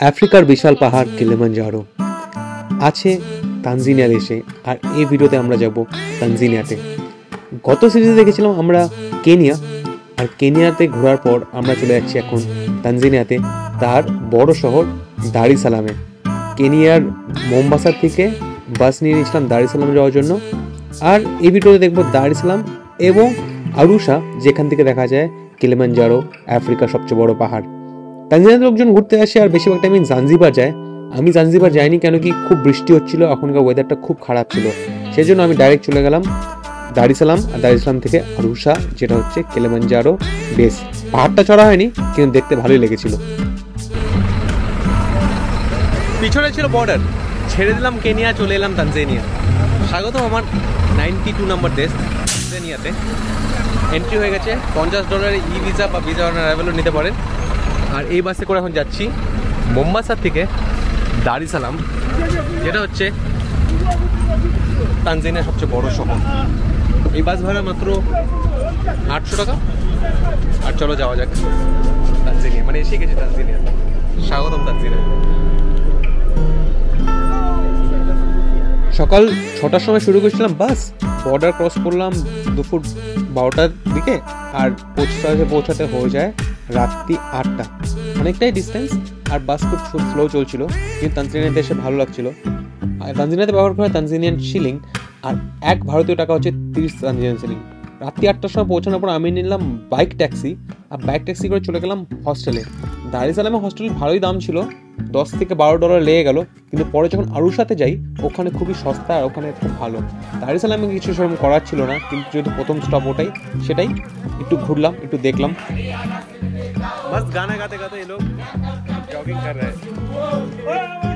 আফ্রিকার বিশাল পাহাড় কিলিমাঞ্জারো। আছে তানজিনিয়া দেশে আর এই ভিডিওতে আমরা যাব তানজিনিয়াতে। গত সিরিজে দেখেছিলাম আমরা কেনিয়া, আর কেনিয়াতে ঘোরার পর আমরা চলে যাচ্ছি এখন তানজিনিয়াতে, তার বড় শহর দারি সালামে। কেনিয়ার মোম্বাসার থেকে বাস নিয়ে নিয়েছিলাম দারি সালাম যাওয়ার জন্য, আর এই ভিডিওতে দেখব দারি সালাম এবং আরুষা যেখান থেকে দেখা যায় কেলেমান কিলিমাঞ্জারো, আফ্রিকার সবচেয়ে বড় পাহাড়। তানজানিয়ার লোকজন ঘুরতে আসে আর বেশিরভাগ টাইম জাঞ্জিবার যায়। আমি জাঞ্জিবার যাইনি কেন কি খুব বৃষ্টি হচ্ছিল, এখনকার ওয়েদারটা খুব খারাপ ছিল। সেই জন্য আমি ডাইরেক্ট চলে গেলাম দারিসালাম আর দারিসালাম থেকে আরুষা, যেটা হচ্ছে কেলেমাঞ্জারো বেস পাহাড়টা চড়া হয়নি, কিন্তু দেখতে ভালোই লেগেছিল। পিছনে ছিল বর্ডার ছেড়ে দিলাম কেনিয়া, চলে এলাম তানজানিয়া। স্বাগত আমার নাইনটি টু নম্বর দেশ, তানজানিয়াতে। এন্ট্রি হয়ে গেছে, পঞ্চাশ ডলারের ই ভিসা বা ভিসা অন অ্যারাইভেলও নিতে পারেন। আর এই বাসে করে এখন যাচ্ছি মোম্বাসার থেকে দারিসালাম, যেটা হচ্ছে তানজানিয়ার সবচেয়ে বড় শহর। এই বাস ভাড়া মাত্র আটশো টাকা। আর চলো যাওয়া যাক তানজানিয়া মানে এসে গেছে তানজানিয়া স্বাগতম তানজানিয়া সকাল ছটার সময় শুরু করেছিলাম বাস। বর্ডার ক্রস করলাম দুপুর বারোটার দিকে। আর পৌঁছাতে পৌঁছাতে হয়ে যায় রাত্রি আটটা। অনেকটাই ডিস্টেন্স আর বাস খুব স্লো চলছিল, কিন্তু তানজানিয়াতে এসে ভালো লাগছিল। তানজানিয়াতে ব্যবহার করা তানজানিয়ান শিলিং আর এক ভারতীয় টাকা হচ্ছে তিরিশ তানজানিয়ান শিলিং রাত্রি আটটার সময় পৌঁছানোর পর আমি নিলাম বাইক ট্যাক্সি আর বাইক ট্যাক্সি করে চলে গেলাম হস্টেলে দারিসালামে হস্টেল ভালোই দাম ছিল, দশ থেকে বারো ডলার লেগে গেল, কিন্তু পরে যখন আরুর সাথে যাই, ওখানে খুবই সস্তা আর ওখানে খুব ভালো। দারিসালামে কিছু সেরকম করার ছিল না, কিন্তু যেহেতু প্রথম স্টপ ওটাই, সেটাই একটু ঘুরলাম, একটু দেখলাম। बस गाना गाते गाते ये लोग जॉगिंग कर रहे हैं।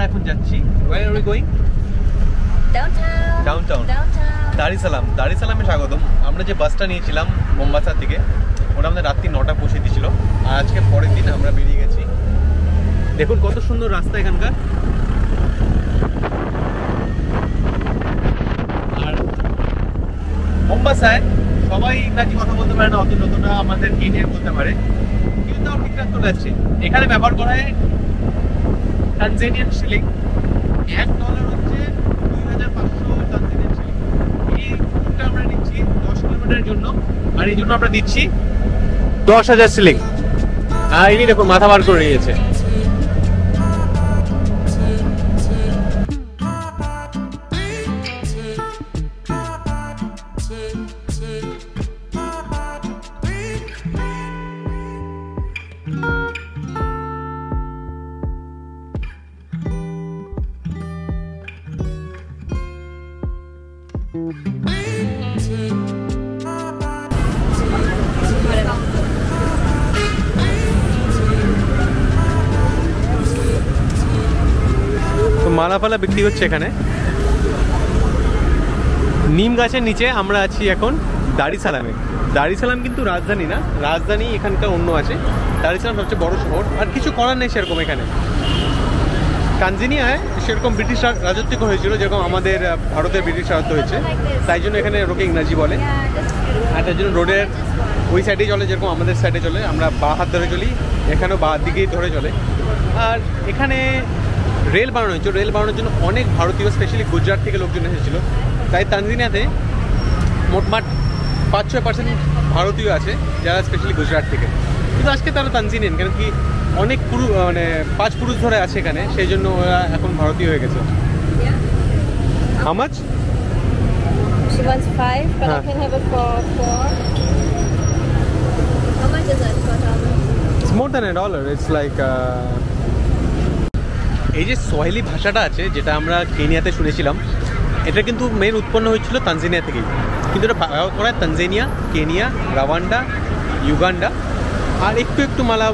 আমরা এখন যাচ্ছি। Where are we going. Downtown. Dar es Salaam দারিসালামে স্বাগতম। আমরা যে বাসটা নিয়েছিলাম মোম্বাসার থেকে ওটা আমাদের রাত্রি নটা পৌঁছে দিয়েছিল। আর আজকে পরের দিন আমরা বেরিয়ে গেছি। দেখুন কত সুন্দর রাস্তা এখানকার। আর মোম্বাসায় সবাই ইংরাজি কথা বলতে পারে না অত যতটা আমাদের ইন্ডিয়ান বলতে পারে। কিন্তু তাও ঠিকঠাক চলে যাচ্ছে এখানে ব্যবহার করা হয় তানজেনিয়ান শিলিং এক ডলার হচ্ছে দুই হাজার পাঁচশো টানজেনিয়ান শিলিং এই ট্যুরটা আমরা নিচ্ছি দশ কিলোমিটারের জন্য, আর এই জন্য আমরা দিচ্ছি দশ হাজার শিলিং আর এই দেখুন, মাথা বার করে নিয়েছে। মালা ফালা বিক্রি হচ্ছে এখানে। নিম গাছের নিচে আমরা আছি এখন দারিসালামে দারিসালাম কিন্তু রাজধানী না, রাজধানী এখানকার অন্য আছে। দারিসালাম সবচেয়ে বড় শহর। আর কিছু করার নেই সেরকম এখানে। তানজিনিয়ায় সেরকম ব্রিটিশ রাজত্ব হয়েছিল যেরকম আমাদের আহ, ভারতের ব্রিটিশ রাজত্ব হয়েছে। তাই জন্য এখানে লোকে ইংরাজি বলে। আর তার জন্য রোডের ওই সাইডেই চলে যেরকম আমাদের সাইডে চলে। আমরা বা হাত ধরে চলি এখানেও বা দিকেই ধরে চলে। আর এখানে রেল বানানো হয়েছিল রেল বানানোর জন্য অনেক ভারতীয় স্পেশালি গুজরাট থেকে লোকজন এসেছিল। তাই তানজিনিয়াতে মোটমাট পাঁচ ছয় পার্সেন্ট ভারতীয় আছে যারা স্পেশালি গুজরাট থেকে। কিন্তু আজকে তারা তানজিনিয়ান কেন কি অনেক পুরু মানে পাঁচ পুরুষ ধরে আছে এখানে সেই জন্য ওরা এখন ভারতীয় হয়ে গেছে Yeah. হামাজ She wants five, but Huh. I can have it for four. How much is it for dollar? It's more than a dollar it's like এই যে সোহেলি ভাষাটা আছে যেটা আমরা কেনিয়াতে শুনেছিলাম এটা কিন্তু মেন উৎপন্ন হয়েছিল তানজানিয়া থেকেই কিন্তু এটা ব্যবহার করা হয় তানজানিয়া কেনিয়া রাওয়ান্ডা ইউগান্ডা আর একটু একটু মালাওই